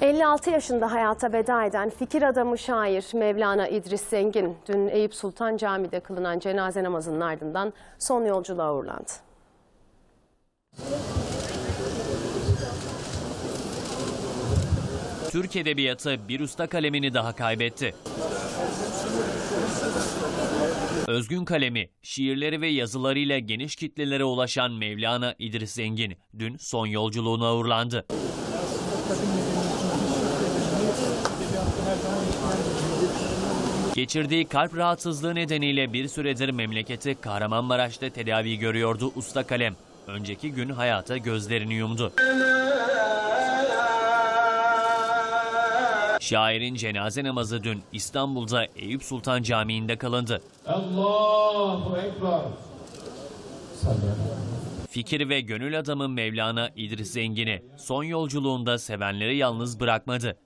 56 yaşında hayata veda eden fikir adamı şair Mevlana İdris Zengin dün Eyüp Sultan Camii'de kılınan cenaze namazının ardından son yolculuğa uğurlandı. Türk Edebiyatı bir usta kalemini daha kaybetti. Özgün kalemi, şiirleri ve yazılarıyla geniş kitlelere ulaşan Mevlana İdris Zengin dün son yolculuğuna uğurlandı. Geçirdiği kalp rahatsızlığı nedeniyle bir süredir memleketi Kahramanmaraş'ta tedavi görüyordu usta kalem. Önceki gün hayata gözlerini yumdu. Şairin cenaze namazı dün İstanbul'da Eyüp Sultan Camii'nde kılındı. Allahu Ekber. Fikir ve gönül adamı Mevlana İdris Zengin'i son yolculuğunda sevenleri yalnız bırakmadı.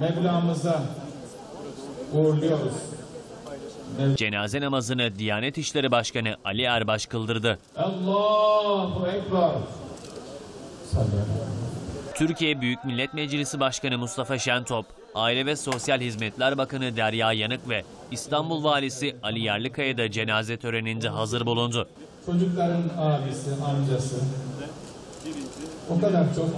Mevlamıza uğurluyoruz. Cenaze namazını Diyanet İşleri Başkanı Ali Erbaş kıldırdı. Allahu Ekber. Türkiye Büyük Millet Meclisi Başkanı Mustafa Şentop, Aile ve Sosyal Hizmetler Bakanı Derya Yanık ve İstanbul Valisi Ali Yerlikaya da cenaze töreninde hazır bulundu. Çocukların abisi, amcası. O kadar çok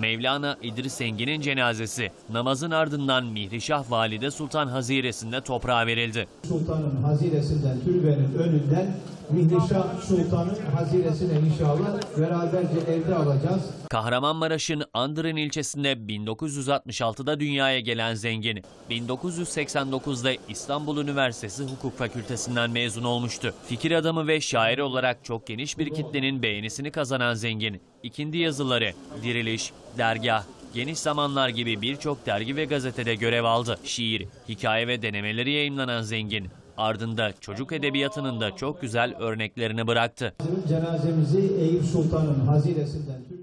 Mevlana İdris Zengin'in cenazesi namazın ardından Mihrişah Valide Sultan Haziresi'nde toprağa verildi. Sultanın haziresinden, türbenin önünden Mihrişah Sultan'ın haziresine inşallah beraberce evde alacağız. Kahramanmaraş'ın Andırın ilçesinde 1966'da dünyaya gelen zengin, 1989'da İstanbul Üniversitesi Hukuk Fakültesinden mezun olmuştu. Fikir adamı ve şair olarak çok geniş bir kitlenin beğenisini kazanan zengin, ikindi yazıları, diriliş, dergah, Geniş Zamanlar gibi birçok dergi ve gazetede görev aldı. Şiir, hikaye ve denemeleri yayınlanan zengin, ardında çocuk edebiyatının da çok güzel örneklerini bıraktı. Cenazemizi Eyüp Sultan'ın haziresinden, türbe